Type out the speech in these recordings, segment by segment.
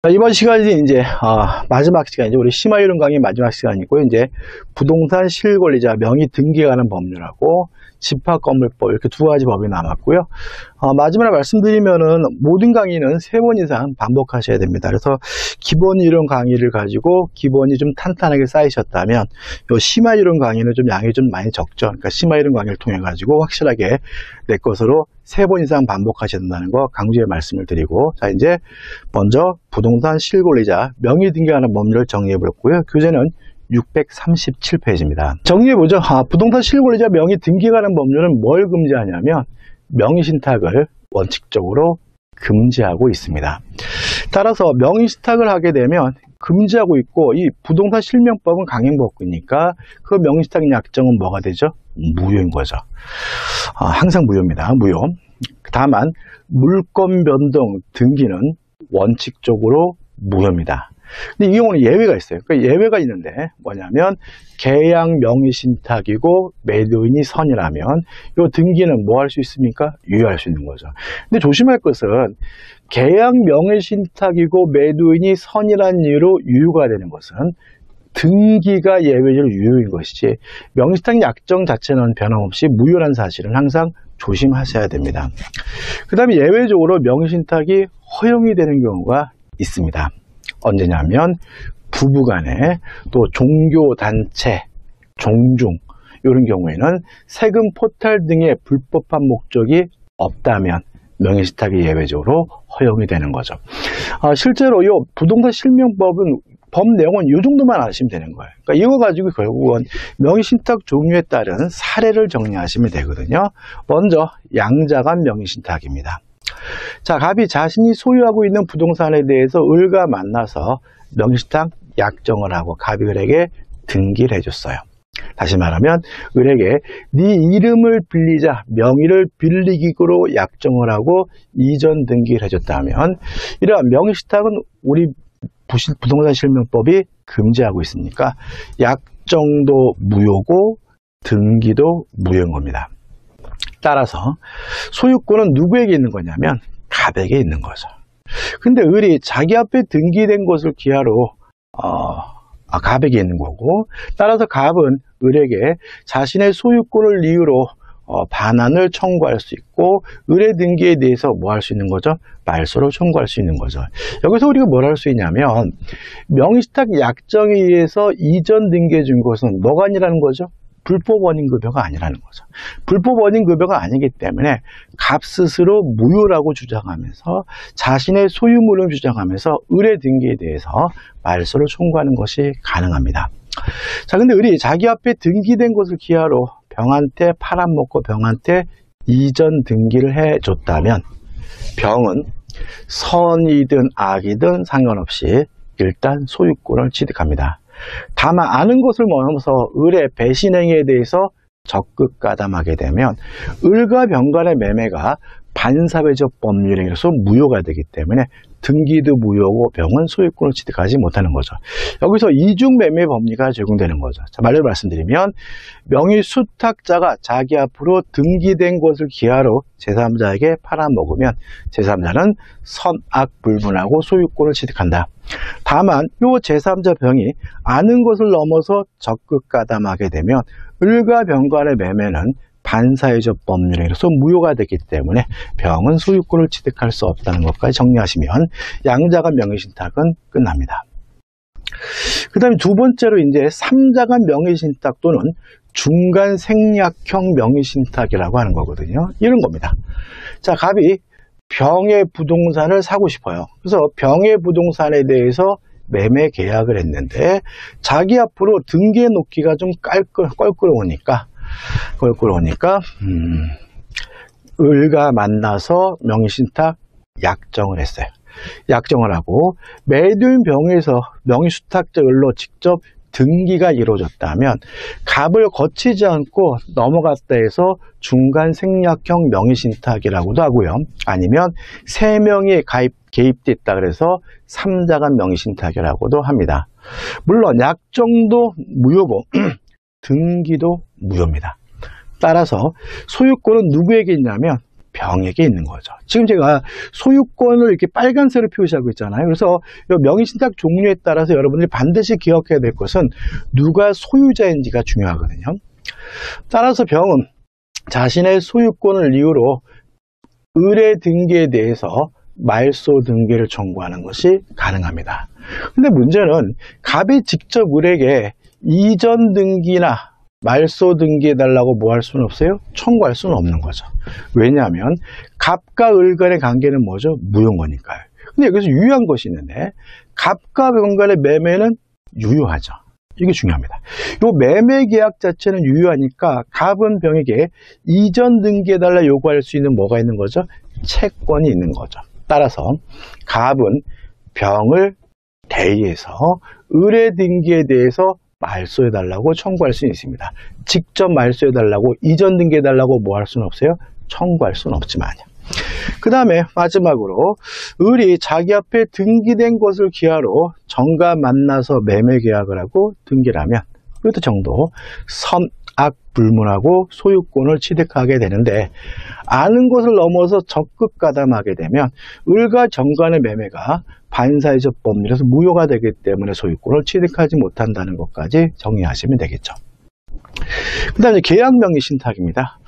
자, 이번 시간이 이제 어, 마지막 시간이죠. 우리 심화이론 강의 마지막 시간이고 이제 부동산 실권리자 명의 등기에 관한 법률하고 집합 건물법 이렇게 두 가지 법이 남았고요. 어, 마지막에 말씀드리면은 모든 강의는 세 번 이상 반복하셔야 됩니다. 그래서 기본 이론 강의를 가지고 기본이 좀 탄탄하게 쌓이셨다면 요 심화 이론 강의는 좀 양이 좀 많이 적죠. 그러니까 심화 이론 강의를 통해 가지고 확실하게 내 것으로 세 번 이상 반복하셔야 된다는 거 강조해 말씀을 드리고 자 이제 먼저 부동산 실권리자 명의 등기하는 법률을 정리해 보았고요. 교재는 637페이지입니다. 정리해보죠. 아, 부동산 실권리자 명의 등기 관한 법률은 뭘 금지하냐면 명의신탁을 원칙적으로 금지하고 있습니다. 따라서 명의신탁을 하게 되면 금지하고 있고 이 부동산 실명법은 강행법이니까 그 명의신탁 약정은 뭐가 되죠? 무효인 거죠. 아, 항상 무효입니다. 무효. 다만 물권 변동 등기는 원칙적으로 무효입니다. 근데 이 경우는 예외가 있어요. 그 예외가 있는데 뭐냐면 계약 명의 신탁이고 매도인이 선이라면 이 등기는 뭐 할 수 있습니까? 유효할 수 있는 거죠. 근데 조심할 것은 계약 명의 신탁이고 매도인이 선이라는 이유로 유효가 되는 것은 등기가 예외적으로 유효인 것이지 명의신탁 약정 자체는 변함없이 무효란 사실은 항상 조심하셔야 됩니다. 그 다음에 예외적으로 명의신탁이 허용이 되는 경우가 있습니다. 언제냐면 부부간에 또 종교단체, 종중 이런 경우에는 세금 포탈 등의 불법한 목적이 없다면 명예시탁이 예외적으로 허용이 되는 거죠. 아, 실제로 이 부동산 실명법은 법 내용은 이 정도만 아시면 되는 거예요. 그러니까 이거 가지고 결국은 명의신탁 종류에 따른 사례를 정리하시면 되거든요. 먼저 양자간 명의신탁입니다. 자, 갑이 자신이 소유하고 있는 부동산에 대해서 을과 만나서 명의신탁 약정을 하고 갑이 을에게 등기를 해줬어요. 다시 말하면 을에게 네 이름을 빌리자 명의를 빌리기로 약정을 하고 이전 등기를 해줬다면 이러한 명의신탁은 우리 부동산 실명법이 금지하고 있으니까 약정도 무효고 등기도 무효인 겁니다. 따라서 소유권은 누구에게 있는 거냐면 갑에게 있는 거죠. 근데 을이 자기 앞에 등기된 것을 기하로 어, 아, 갑에게 있는 거고 따라서 갑은 을에게 자신의 소유권을 이유로 어, 반환을 청구할 수 있고 의뢰 등기에 대해서 뭐 할 수 있는 거죠? 말소를 청구할 수 있는 거죠. 여기서 우리가 뭘 할 수 있냐면 명의신탁 약정에 의해서 이전 등기해 준 것은 뭐가 아니라는 거죠? 불법 원인급여가 아니라는 거죠. 불법 원인급여가 아니기 때문에 값 스스로 무효라고 주장하면서 자신의 소유물을 주장하면서 의뢰 등기에 대해서 말소를 청구하는 것이 가능합니다. 자, 근데 우리 자기 앞에 등기된 것을 기하로 병한테 팔아먹고 병한테 이전 등기를 해줬다면 병은 선이든 악이든 상관없이 일단 소유권을 취득합니다. 다만 아는 것을 넘어서 을의 배신행위에 대해서 적극 가담하게 되면 을과 병 간의 매매가 반사회적 법률에 의해서 무효가 되기 때문에 등기도 무효고 병은 소유권을 취득하지 못하는 거죠. 여기서 이중매매 법리가 적용되는 거죠. 자, 말로 말씀드리면 명의 수탁자가 자기 앞으로 등기된 것을 기하로 제3자에게 팔아먹으면 제3자는 선악 불분하고 소유권을 취득한다. 다만 이 제3자 병이 아는 것을 넘어서 적극 가담하게 되면 을과 병 간의 매매는 반사회적 법률에서 무효가 되기 때문에 병은 소유권을 취득할 수 없다는 것까지 정리하시면 양자간 명의신탁은 끝납니다. 그 다음에 두 번째로 이제 삼자간 명의신탁 또는 중간 생략형 명의신탁이라고 하는 거거든요. 이런 겁니다. 자, 갑이 병의 부동산을 사고 싶어요. 그래서 병의 부동산에 대해서 매매 계약을 했는데 자기 앞으로 등기해 놓기가 좀 깔끔, 껄끄러우니까 껄끄러우니까 음, 을과 만나서 명의신탁 약정을 했어요. 약정을 하고 매도인 병에서 명의수탁자 을로 직접 등기가 이루어졌다면 갑을 거치지 않고 넘어갔다 해서 중간 생략형 명의신탁이라고도 하고요. 아니면 세명이 가입, 개입됐다 그래서 3자간 명의신탁이라고도 합니다. 물론 약정도 무효고 등기도 무효입니다. 따라서 소유권은 누구에게 있냐면 병에게 있는 거죠. 지금 제가 소유권을 이렇게 빨간색으로 표시하고 있잖아요. 그래서 명의신탁 종류에 따라서 여러분들이 반드시 기억해야 될 것은 누가 소유자인지가 중요하거든요. 따라서 병은 자신의 소유권을 이유로 의뢰 등기에 대해서 말소 등기를 청구하는 것이 가능합니다. 근데 문제는 갑이 직접 을에게 이전 등기나 말소 등기해달라고 뭐 할 수는 없어요? 청구할 수는 없는 거죠. 왜냐하면 갑과 을 간의 관계는 뭐죠? 무용거니까요. 근데 여기서 유효한 것이 있는데 갑과 병 간의 매매는 유효하죠. 이게 중요합니다. 이 매매 계약 자체는 유효하니까 갑은 병에게 이전 등기해달라 요구할 수 있는 뭐가 있는 거죠? 채권이 있는 거죠. 따라서 갑은 병을 대의해서 의뢰 등기에 대해서 말소해 달라고 청구할 수 있습니다. 직접 말소해 달라고 이전 등기해 달라고 뭐 할 수는 없어요? 청구할 수는 없지만요. 그 다음에 마지막으로 을이 자기 앞에 등기된 것을 기하로 정가 만나서 매매 계약을 하고 등기를 하면 이것도 정도 선 악 불문하고 소유권을 취득하게 되는데 아는 것을 넘어서 적극 가담하게 되면 을과 정관의 매매가 반사회적 법률에서 무효가 되기 때문에 소유권을 취득하지 못한다는 것까지 정리하시면 되겠죠. 그 다음에 계약명의 신탁입니다.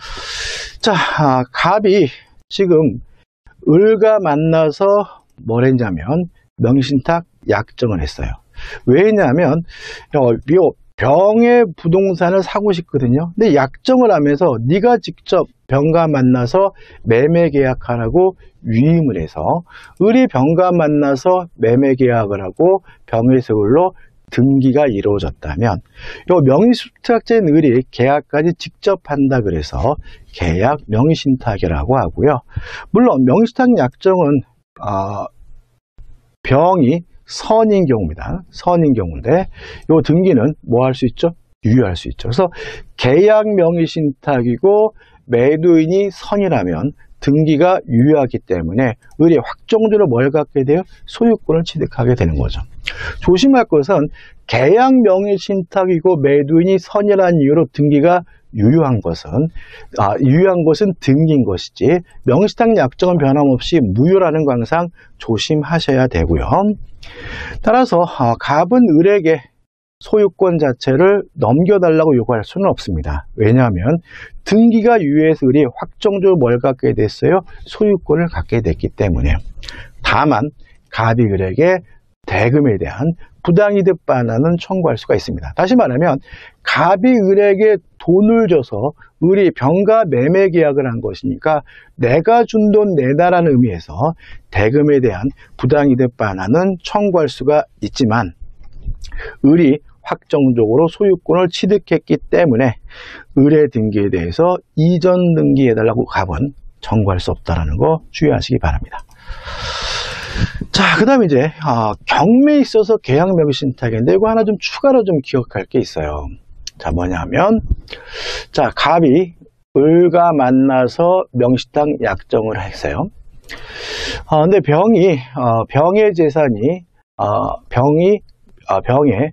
자, 아, 갑이 지금 을과 만나서 뭘 했냐면 명의신탁 약정을 했어요. 왜냐하면 어, 병의 부동산을 사고 싶거든요. 근데 약정을 하면서 네가 직접 병과 만나서 매매 계약하라고 위임을 해서 을이 병과 만나서 매매 계약을 하고 병의 세월로 등기가 이루어졌다면 이 명의신탁자인 을이 계약까지 직접 한다 그래서 계약 명의신탁이라고 하고요. 물론 명의신탁 약정은 어, 병이 선인 경우입니다. 선인 경우인데 이 등기는 뭐 할 수 있죠? 유효할 수 있죠. 그래서 계약 명의 신탁이고 매도인이 선이라면 등기가 유효하기 때문에 을이 확정적으로 뭘 갖게 돼요? 소유권을 취득하게 되는 거죠. 조심할 것은 계약 명의 신탁이고 매도인이 선이라는 이유로 등기가 유효한 것은 아, 유효한 것은 등기인 것이지 명의신탁 약정은 변함없이 무효라는 거 항상 조심하셔야 되고요. 따라서 어, 갑은 을에게 소유권 자체를 넘겨달라고 요구할 수는 없습니다. 왜냐하면 등기가 유효해서 을이 확정적으로 뭘 갖게 됐어요? 소유권을 갖게 됐기 때문에 다만 갑이 을에게 대금에 대한 부당이득 반환은 청구할 수가 있습니다. 다시 말하면 갑이 을에게 돈을 줘서 을이 병가 매매 계약을 한 것이니까 내가 준 돈 내다라는 의미에서 대금에 대한 부당이득 반환은 청구할 수가 있지만 을이 확정적으로 소유권을 취득했기 때문에 의뢰 등기에 대해서 이전 등기해달라고 갑은 청구할 수 없다는 거 주의하시기 바랍니다. 자, 그 다음에 이제 어, 경매에 있어서 계약 명의 신탁인데 이거 하나 좀 추가로 좀 기억할 게 있어요. 자, 뭐냐면 자, 갑이 을과 만나서 명시탁 약정을 했어요. 어, 근데 병이 어, 병의 재산이 어, 병이 어, 병의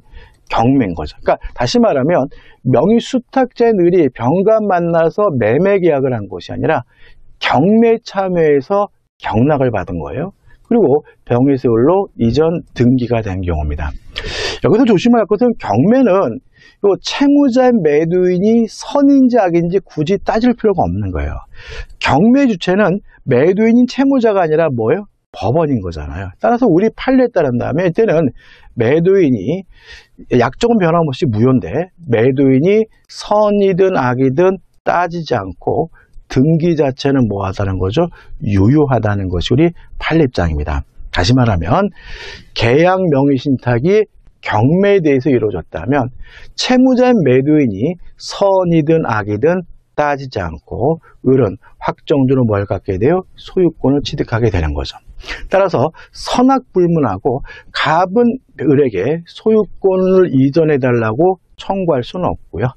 경매인 거죠. 그러니까 다시 말하면 명의 수탁자인 을이 병과 만나서 매매 계약을 한 것이 아니라 경매 참여해서 경락을 받은 거예요. 그리고 병의 세월로 이전 등기가 된 경우입니다. 여기서 조심할 것은 경매는 채무자 매도인이 선인지 악인지 굳이 따질 필요가 없는 거예요. 경매 주체는 매도인인 채무자가 아니라 뭐예요? 법원인 거잖아요. 따라서 우리 판례에 따른 다음에 이때는 매도인이 약정은 변함없이 무효인데 매도인이 선이든 악이든 따지지 않고 등기 자체는 뭐하다는 거죠? 유효하다는 것이 우리 판례입장입니다. 다시 말하면 계약 명의 신탁이 경매에 대해서 이루어졌다면 채무자 매도인이 선이든 악이든 따지지 않고 을은 확정적으로 뭘 갖게 돼요? 소유권을 취득하게 되는 거죠. 따라서 선악불문하고 갑은 을에게 소유권을 이전해 달라고 청구할 수는 없고요.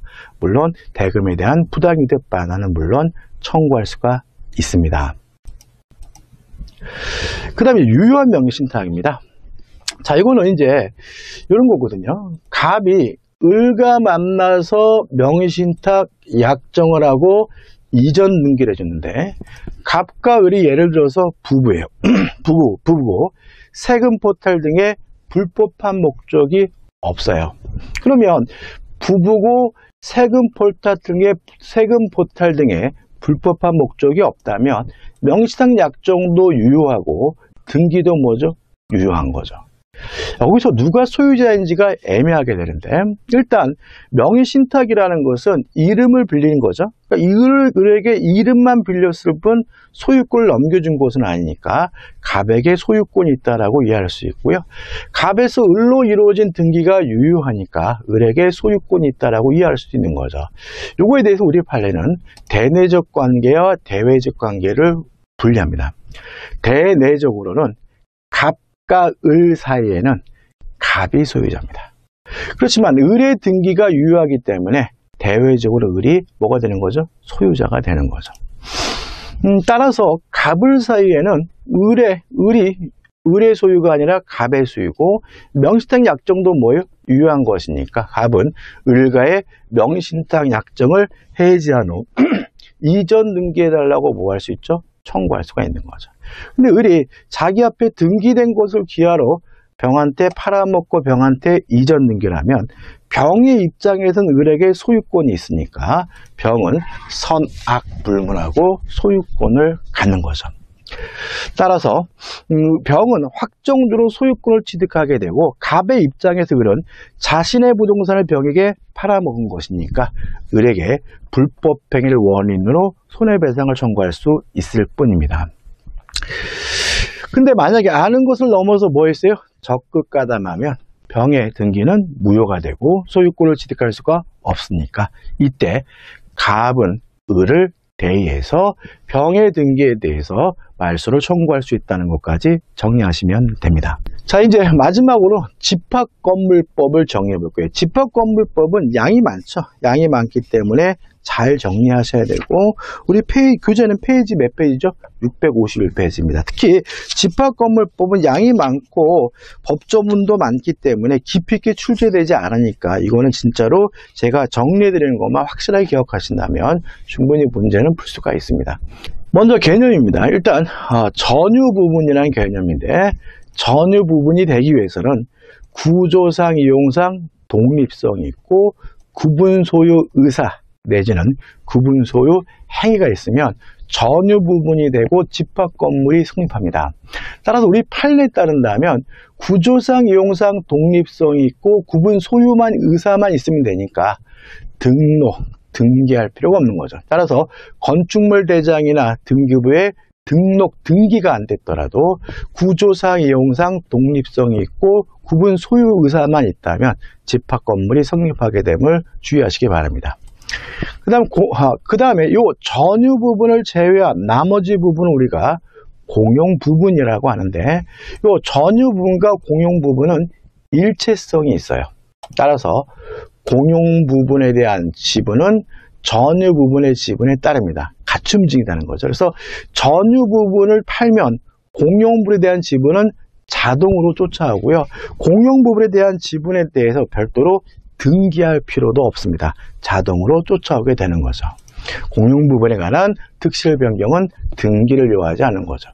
물론 대금에 대한 부당이득 반환은 물론 청구할 수가 있습니다. 그 다음에 유효한 명의신탁입니다. 자, 이거는 이제 이런 거거든요. 갑이 을과 만나서 명의신탁 약정을 하고 이전 등기를 해줬는데 갑과 을이 예를 들어서 부부예요. 부부, 부부고 세금 포탈 등의 불법한 목적이 없어요. 그러면 부부고 세금 포탈 등의 세금 포탈 등의 불법한 목적이 없다면 명시상 약정도 유효하고 등기도 뭐죠? 유효한 거죠. 여기서 누가 소유자인지가 애매하게 되는데 일단 명의신탁이라는 것은 이름을 빌리는 거죠. 그러니까 을에게 이름만 빌렸을 뿐 소유권을 넘겨준 것은 아니니까 갑에게 소유권이 있다라고 이해할 수 있고요. 갑에서 을로 이루어진 등기가 유효하니까 을에게 소유권이 있다라고 이해할 수 있는 거죠. 요거에 대해서 우리 판례는 대내적 관계와 대외적 관계를 분리합니다. 대내적으로는 갑 갑과 을 사이에는 갑이 소유자입니다. 그렇지만 을의 등기가 유효하기 때문에 대외적으로 을이 뭐가 되는 거죠? 소유자가 되는 거죠. 음, 따라서 갑을 사이에는 을의, 을이 을의 소유가 아니라 갑의 소유고 명신탁 약정도 뭐예요? 유효한 것이니까 갑은 을과의 명신탁 약정을 해지한 후 이전 등기해달라고 뭐 할 수 있죠? 청구할 수가 있는 거죠. 근데 을이 자기 앞에 등기된 것을 기하로 병한테 팔아먹고 병한테 이전 등기라면 병의 입장에서는 을에게 소유권이 있으니까 병은 선악불문하고 소유권을 갖는 거죠. 따라서 음, 병은 확정적으로 소유권을 취득하게 되고 갑의 입장에서 을은 자신의 부동산을 병에게 팔아먹은 것이니까 을에게 불법 행위를 원인으로 손해배상을 청구할 수 있을 뿐입니다. 근데 만약에 아는 것을 넘어서 뭐 했어요? 적극 가담하면 병의 등기는 무효가 되고 소유권을 취득할 수가 없으니까 이때 갑은 을을 대의해서 병의 등기에 대해서 말소를 청구할 수 있다는 것까지 정리하시면 됩니다. 자 이제 마지막으로 집합건물법을 정리해 볼 거예요. 집합건물법은 양이 많죠. 양이 많기 때문에 잘 정리하셔야 되고 우리 페이, 교재는 페이지 몇 페이지죠? 651페이지입니다. 특히 집합건물법은 양이 많고 법조문도 많기 때문에 깊이 있게 출제되지 않으니까 이거는 진짜로 제가 정리해드리는 것만 확실하게 기억하신다면 충분히 문제는 풀 수가 있습니다. 먼저 개념입니다. 일단 어, 전유 부분이라는 개념인데 전유 부분이 되기 위해서는 구조상 이용상 독립성이 있고 구분 소유 의사 내지는 구분 소유 행위가 있으면 전유 부분이 되고 집합 건물이 성립합니다. 따라서 우리 판례에 따른다면 구조상 이용상 독립성이 있고 구분 소유만 의사만 있으면 되니까 등록, 등기할 필요가 없는 거죠. 따라서 건축물 대장이나 등기부에 등록, 등기가 안 됐더라도 구조상, 이용상 독립성이 있고 구분 소유 의사만 있다면 집합 건물이 성립하게 됨을 주의하시기 바랍니다. 그 다음, 아, 그 다음에 요 전유 부분을 제외한 나머지 부분은 우리가 공용 부분이라고 하는데 요 전유 부분과 공용 부분은 일체성이 있어요. 따라서 공용 부분에 대한 지분은 전유 부분의 지분에 따릅니다. 같이 움직인다는 거죠. 그래서 전유 부분을 팔면 공용 부분에 대한 지분은 자동으로 쫓아오고요. 공용 부분에 대한 지분에 대해서 별도로 등기할 필요도 없습니다. 자동으로 쫓아오게 되는 거죠. 공용 부분에 관한 특실 변경은 등기를 요하지 않은 거죠.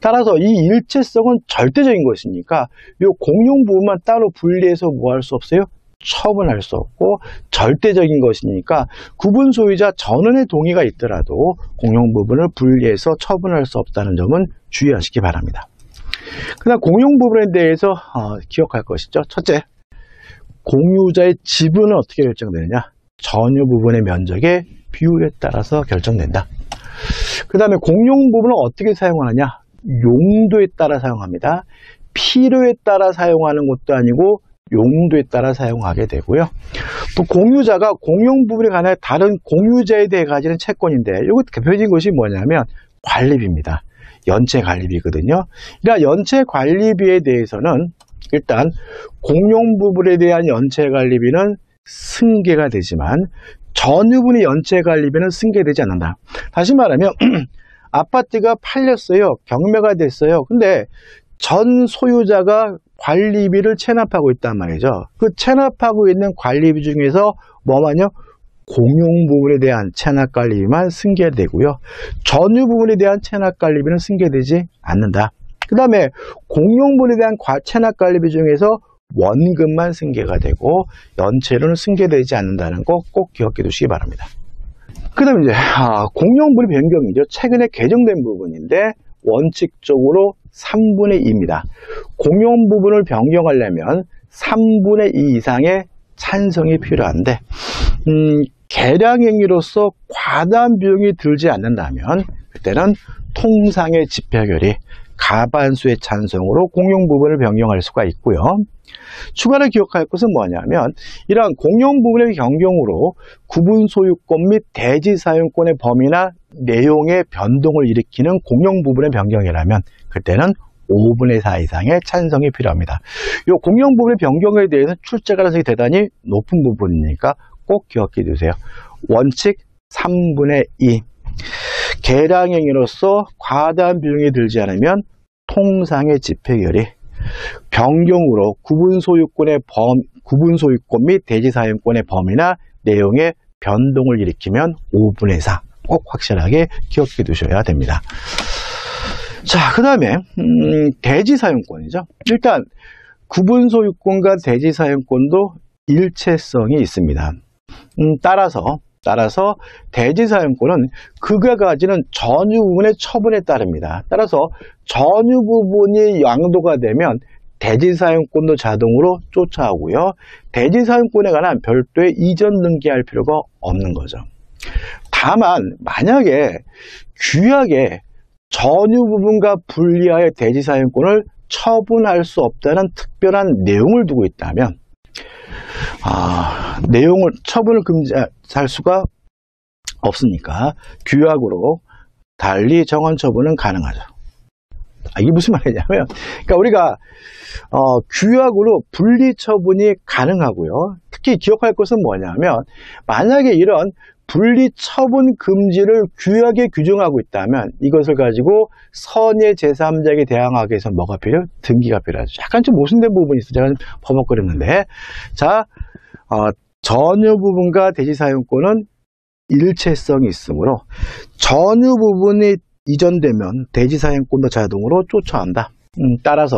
따라서 이 일체성은 절대적인 것이니까 이 공용 부분만 따로 분리해서 뭐 할 수 없어요? 처분할 수 없고 절대적인 것이니까 구분 소유자 전원의 동의가 있더라도 공용 부분을 분리해서 처분할 수 없다는 점은 주의하시기 바랍니다. 그다음 공용 부분에 대해서 어, 기억할 것이죠. 첫째, 공유자의 지분은 어떻게 결정되느냐? 전유 부분의 면적의 비율에 따라서 결정된다. 그 다음에 공용 부분은 어떻게 사용하느냐? 용도에 따라 사용합니다. 필요에 따라 사용하는 것도 아니고 용도에 따라 사용하게 되고요. 또 공유자가 공용 부분에 관한 다른 공유자에 대해 가지는 채권인데 이것 대표적인 것이 뭐냐면 관리비입니다. 연체 관리비거든요. 그러니까 연체 관리비에 대해서는 일단 공용 부분에 대한 연체 관리비는 승계가 되지만 전유분의 연체 관리비는 승계되지 않는다. 다시 말하면 아파트가 팔렸어요. 경매가 됐어요. 근데 전 소유자가 관리비를 체납하고 있단 말이죠. 그 체납하고 있는 관리비 중에서 뭐만요? 공용 부분에 대한 체납 관리비만 승계되고요. 전유 부분에 대한 체납 관리비는 승계되지 않는다. 그 다음에 공용 부분에 대한 체납 관리비 중에서 원금만 승계가 되고 연체료는 승계되지 않는다는 거 꼭 기억해 두시기 바랍니다. 그 다음에 이제 아, 공용분의 변경이죠. 최근에 개정된 부분인데 원칙적으로 3분의 2입니다. 공용 부분을 변경하려면 3분의 2 이상의 찬성이 필요한데 음, 계량행위로서 과다한 비용이 들지 않는다면 그때는 통상의 집회결이 가반수의 찬성으로 공용 부분을 변경할 수가 있고요. 추가로 기억할 것은 뭐냐면 이러한 공용 부분의 변경으로 구분 소유권 및 대지 사용권의 범위나 내용의 변동을 일으키는 공용 부분의 변경이라면 그때는 5분의 4 이상의 찬성이 필요합니다. 이 공용 부분의 변경에 대해서 출제 가능성이 대단히 높은 부분이니까 꼭 기억해 두세요. 원칙 3분의 2 계량행위로서 과다한 비용이 들지 않으면 통상의 집회결이 변경으로 구분 소유권의 범, 구분 소유권 및 대지 사용권의 범위나 내용의 변동을 일으키면 5분의 4. 꼭 확실하게 기억해 두셔야 됩니다. 자, 그 다음에, 음, 대지 사용권이죠. 일단, 구분 소유권과 대지 사용권도 일체성이 있습니다. 음, 따라서, 따라서 대지 사용권은 그가 가지는 전유 부분의 처분에 따릅니다. 따라서 전유 부분이 양도가 되면 대지 사용권도 자동으로 쫓아오고요. 대지 사용권에 관한 별도의 이전 등기할 필요가 없는 거죠. 다만 만약에 규약에 전유 부분과 분리하여 대지 사용권을 처분할 수 없다는 특별한 내용을 두고 있다면 아, 내용을 처분을 금지할 수가 없으니까 규약으로 달리 정원 처분은 가능하죠. 아, 이게 무슨 말이냐면, 그러니까 우리가 어, 규약으로 분리 처분이 가능하고요. 특히 기억할 것은 뭐냐면, 만약에 이런 분리 처분 금지를 규약에 규정하고 있다면 이것을 가지고 선의 제3자에게 대항하기 위해서 뭐가 필요? 등기가 필요하죠. 약간 좀 모순된 부분이 있어요. 제가 좀 버벅거렸는데. 자, 어, 전유 부분과 대지 사용권은 일체성이 있으므로 전유 부분이 이전되면 대지 사용권도 자동으로 쫓아온다. 음, 따라서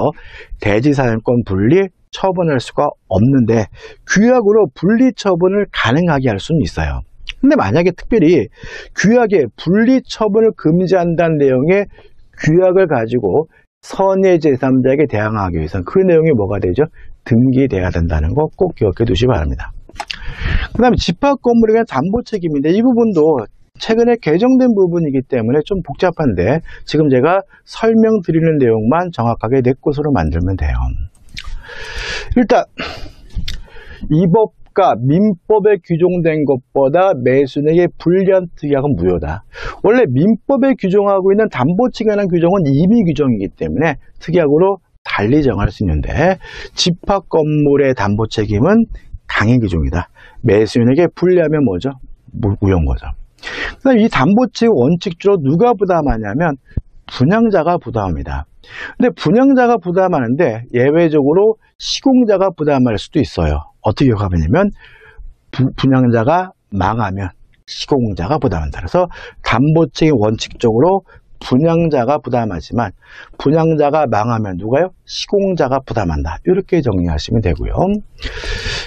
대지 사용권 분리 처분할 수가 없는데 규약으로 분리 처분을 가능하게 할 수는 있어요. 근데 만약에 특별히 규약에 분리 처분을 금지한다는 내용의 규약을 가지고 선의 제3자에게 대항하기 위해서는 그 내용이 뭐가 되죠? 등기돼야 된다는 거 꼭 기억해 두시기 바랍니다. 그 다음에 집합 건물에 대한 담보 책임인데 이 부분도 최근에 개정된 부분이기 때문에 좀 복잡한데 지금 제가 설명드리는 내용만 정확하게 내 것으로 만들면 돼요. 일단 이 법 과 민법에 규정된 것보다 매수인에게 불리한 특약은 무효다. 원래 민법에 규정하고 있는 담보책에 관한 규정은 이미 규정이기 때문에 특약으로 달리 정할 수 있는데 집합 건물의 담보 책임은 강행 규정이다. 매수인에게 불리하면 뭐죠? 무효인 거죠. 그다음 이 담보책 원칙주로 누가 부담하냐면 분양자가 부담합니다. 근데 분양자가 부담하는데 예외적으로 시공자가 부담할 수도 있어요. 어떻게 하냐면 분양자가 망하면 시공자가 부담한다. 그래서 담보책이 원칙적으로 분양자가 부담하지만 분양자가 망하면 누가요? 시공자가 부담한다. 이렇게 정리하시면 되고요.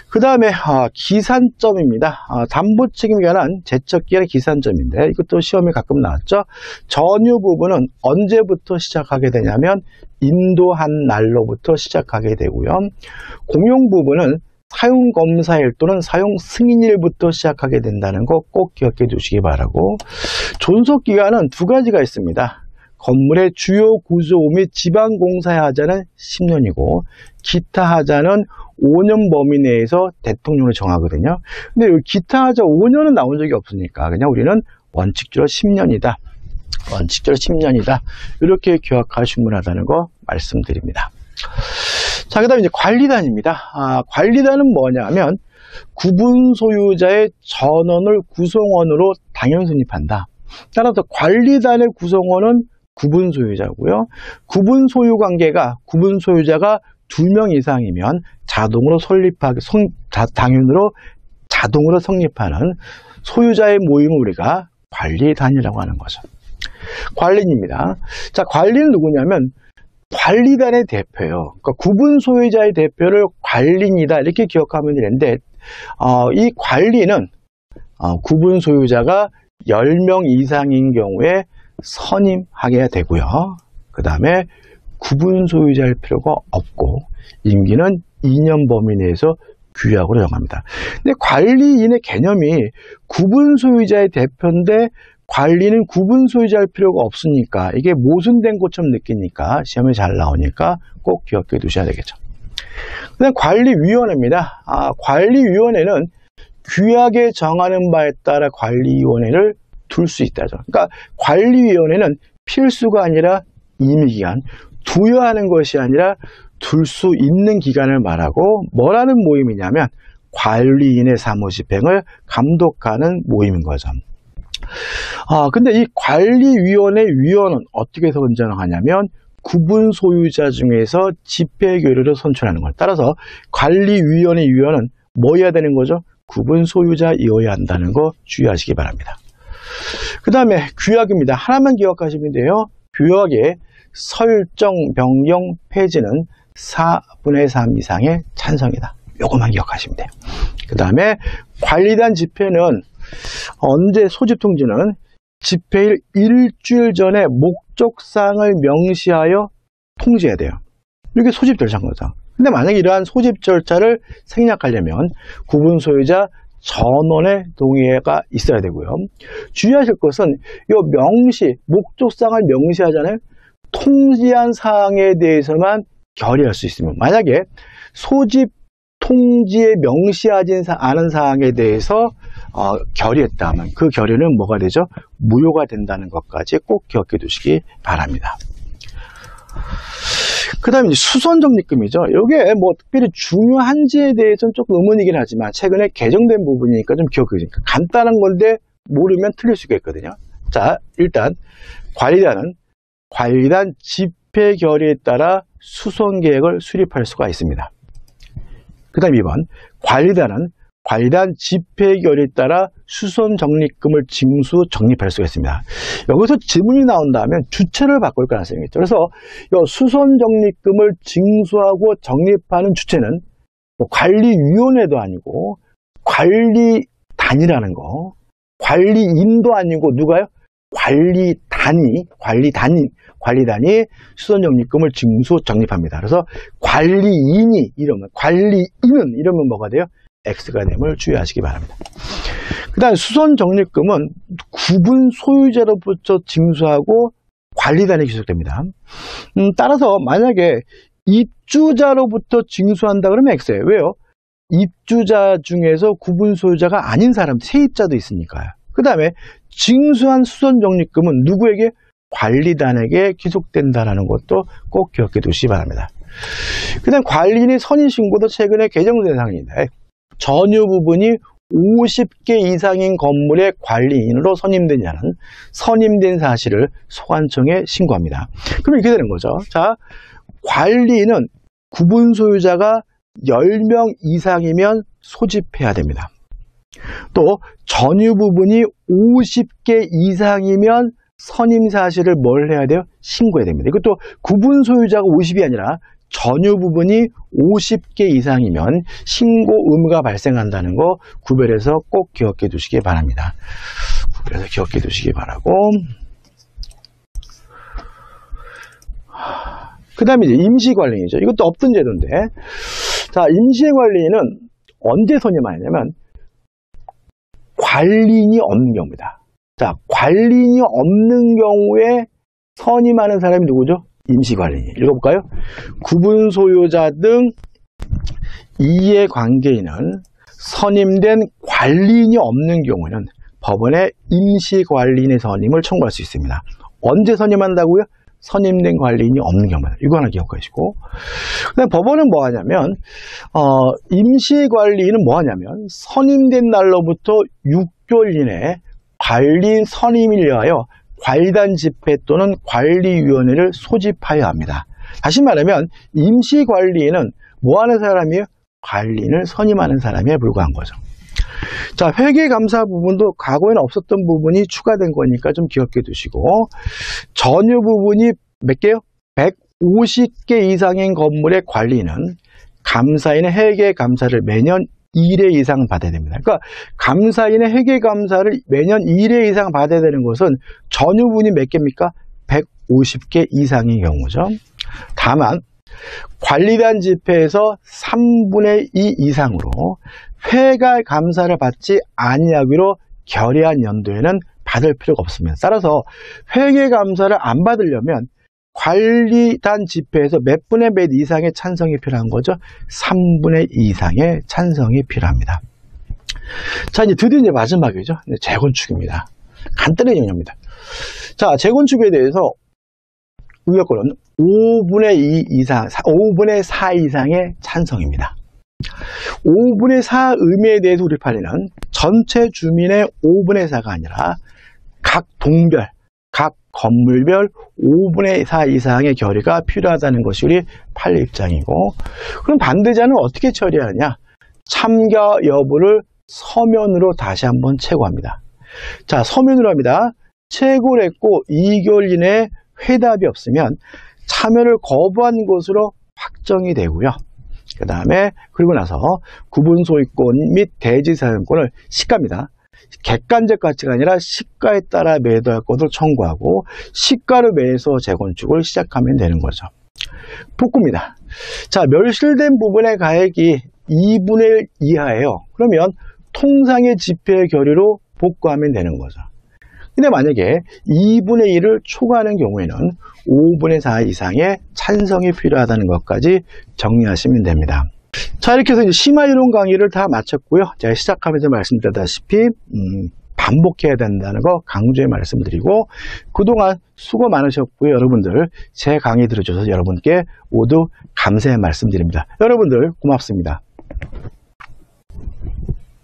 그 다음에 아, 기산점입니다. 아, 담보 책임에 관한 제척기한의 기산점인데 이것도 시험에 가끔 나왔죠. 전유 부분은 언제부터 시작하게 되냐면 인도한 날로부터 시작하게 되고요. 공용 부분은 사용 검사일 또는 사용 승인일부터 시작하게 된다는 거 꼭 기억해 두시기 바라고 존속 기간은 두 가지가 있습니다. 건물의 주요 구조 및 지방 공사의 하자는 10년이고 기타 하자는 5년 범위 내에서 대통령을 정하거든요. 근데 기타 하자 5년은 나온 적이 없으니까 그냥 우리는 원칙적으로 10년이다. 원칙적으로 10년이다. 이렇게 기억하시면 하다는 거 말씀드립니다. 자, 그 다음에 이제 관리단입니다. 아, 관리단은 뭐냐면 구분 소유자의 전원을 구성원으로 당연 선입한다. 따라서 관리단의 구성원은 구분 소유자고요. 구분 소유 관계가 구분 소유자가 두 명 이상이면 자동으로 설립하게 당연으로 자동으로 성립하는 소유자의 모임을 우리가 관리단이라고 하는 거죠. 관리인입니다. 자, 관리는 누구냐면 관리단의 대표예요. 그러니까 구분 소유자의 대표를 관리인이다 이렇게 기억하면 되는데 어, 이 관리는 어, 구분 소유자가 10명 이상인 경우에 선임하게 되고요. 그 다음에 구분 소유자일 필요가 없고 임기는 2년 범위 내에서 규약으로 정합니다. 근데 관리인의 개념이 구분 소유자의 대표인데 관리는 구분 소유자일 필요가 없으니까 이게 모순된 것처럼 느끼니까 시험에 잘 나오니까 꼭 기억해 두셔야 되겠죠. 그다음 관리위원회입니다. 아, 관리위원회는 규약에 정하는 바에 따라 관리위원회를 둘 수 있다죠. 그러니까 관리위원회는 필수가 아니라 임의기간, 부여하는 것이 아니라 둘 수 있는 기간을 말하고 뭐라는 모임이냐면 관리인의 사무 집행을 감독하는 모임인 거죠. 아, 근데 이 관리위원회 위원은 어떻게 선정하냐면 구분 소유자 중에서 집회 교류를 선출하는 것. 따라서 관리위원회 위원은 뭐 해야 되는 거죠? 구분 소유자이어야 한다는 거 주의하시기 바랍니다. 그 다음에 규약입니다. 하나만 기억하시면 돼요. 규약의 설정, 변경, 폐지는 4분의 3 이상의 찬성이다. 요것만 기억하시면 돼요. 그 다음에 관리단 집회는 언제 소집 통지는 집회일 일주일 전에 목적사항을 명시하여 통지해야 돼요. 이게 소집 절차인 거죠. 근데 만약에 이러한 소집 절차를 생략하려면 구분 소유자 전원의 동의가 있어야 되고요. 주의하실 것은 이 명시, 목적사항을 명시하잖아요. 통지한 사항에 대해서만 결의할 수 있으면 만약에 소집 통지에 명시하지 않은 사항에 대해서 어, 결의했다면 그 결의는 뭐가 되죠? 무효가 된다는 것까지 꼭 기억해 두시기 바랍니다. 그 다음에 수선 적립금이죠. 이게 뭐 특별히 중요한지에 대해서는 조금 의문이긴 하지만 최근에 개정된 부분이니까 좀 기억해 주니까 간단한 건데 모르면 틀릴 수가 있거든요. 자, 일단 관리단은 관리단 집회 결의에 따라 수선 계획을 수립할 수가 있습니다. 그 다음 2번 관리단은 관리단 집회 결의에 따라 수선 적립금을 징수 적립할 수가 있습니다. 여기서 질문이 나온다면 주체를 바꿀 가능성이 있죠. 그래서 수선 적립금을 징수하고 적립하는 주체는 뭐 관리위원회도 아니고 관리단이라는 거, 관리인도 아니고 누가요? 관리 단이, 관리단이, 관리단이 수선 적립금을 징수 적립합니다. 그래서 관리인이 이러면, 관리인은 이러면 뭐가 돼요? X가 됨을 주의하시기 바랍니다. 그 다음 수선 적립금은 구분 소유자로부터 징수하고 관리단에 기속됩니다. 음, 따라서 만약에 입주자로부터 징수한다 그러면 X예요. 왜요? 입주자 중에서 구분 소유자가 아닌 사람, 세입자도 있으니까요. 그 다음에 징수한 수선 적립금은 누구에게? 관리단에게 기속된다는 것도 꼭 기억해 두시기 바랍니다. 그 다음 관리인의 선의신고도 최근에 개정된 사항인데 전유 부분이 50개 이상인 건물의 관리인으로 선임된 자는 선임된 사실을 소관청에 신고합니다. 그럼 이렇게 되는 거죠. 자, 관리인은 구분 소유자가 10명 이상이면 소집해야 됩니다. 또 전유 부분이 50개 이상이면 선임 사실을 뭘 해야 돼요? 신고해야 됩니다. 이것도 구분 소유자가 50이 아니라 전유 부분이 50개 이상이면 신고 의무가 발생한다는 거 구별해서 꼭 기억해 두시기 바랍니다. 구별해서 기억해 두시기 바라고 그 다음에 이제 임시관리인이죠. 이것도 없던 제도인데 자 임시관리인은 언제 선임하냐면 관리인이 없는 경우입니다. 자 관리인이 없는 경우에 선임하는 사람이 누구죠? 임시관리인. 읽어볼까요? 구분 소유자 등 이해 관계인은 선임된 관리인이 없는 경우는 법원에 임시관리인의 선임을 청구할 수 있습니다. 언제 선임한다고요? 선임된 관리인이 없는 경우입니다. 이거 하나 기억하시고. 그다음 법원은 뭐 하냐면, 어, 임시 관리인은 뭐 하냐면, 선임된 날로부터 6개월 이내에 관리인 선임을 위하여 관리단 집회 또는 관리위원회를 소집하여야 합니다. 다시 말하면 임시 관리인은 뭐 하는 사람이에요? 관리인을 선임하는 사람에 불과한 거죠. 자, 회계감사 부분도 과거에는 없었던 부분이 추가된 거니까 좀 기억해 두시고 전유 부분이 몇 개요? 150개 이상인 건물의 관리는 감사인의 회계감사를 매년 1회 이상 받아야 됩니다. 그러니까 감사인의 회계감사를 매년 1회 이상 받아야 되는 것은 전유분이 몇 개입니까? 150개 이상의 경우죠. 다만 관리단 집회에서 3분의 2 이상으로 회가 감사를 받지 아니하기로 결의한 연도에는 받을 필요가 없습니다. 따라서 회계 감사를 안 받으려면 관리단 집회에서 몇 분의 몇 이상의 찬성이 필요한 거죠? 3분의 2 이상의 찬성이 필요합니다. 자, 이제 드디어 이제 마지막이죠. 재건축입니다. 간단히 정리합니다. 자, 재건축에 대해서 의결권은 5분의 2 이상, 5분의 4 이상의 찬성입니다. 5분의 4 의미에 우리 판례는 전체 주민의 5분의 4가 아니라 각 동별, 각 건물별 5분의 4 이상의 결의가 필요하다는 것이 우리 판례 입장이고 그럼 반대자는 어떻게 처리하느냐 참가 여부를 서면으로 다시 한번 체고합니다. 자 서면으로 합니다. 체고를 했고 2개월 이내에 회답이 없으면 참여를 거부한 것으로 확정이 되고요. 그 다음에 그리고 나서 구분 소유권 및 대지 사용권을 시가입니다. 객관적 가치가 아니라 시가에 따라 매도할 것을 청구하고 시가를 매해서 재건축을 시작하면 되는 거죠. 복구입니다. 자, 멸실된 부분의 가액이 2분의 1 이하예요. 그러면 통상의 지폐 결의로 복구하면 되는 거죠. 근데 만약에 2분의 1을 초과하는 경우에는 5분의 4 이상의 찬성이 필요하다는 것까지 정리하시면 됩니다. 자 이렇게 해서 이제 심화 이론 강의를 다 마쳤고요. 제가 시작하면서 말씀드렸다시피 음, 반복해야 된다는 거 강조해 말씀드리고 그동안 수고 많으셨고요. 여러분들 제 강의 들어주셔서 여러분께 모두 감사의 말씀드립니다. 여러분들 고맙습니다.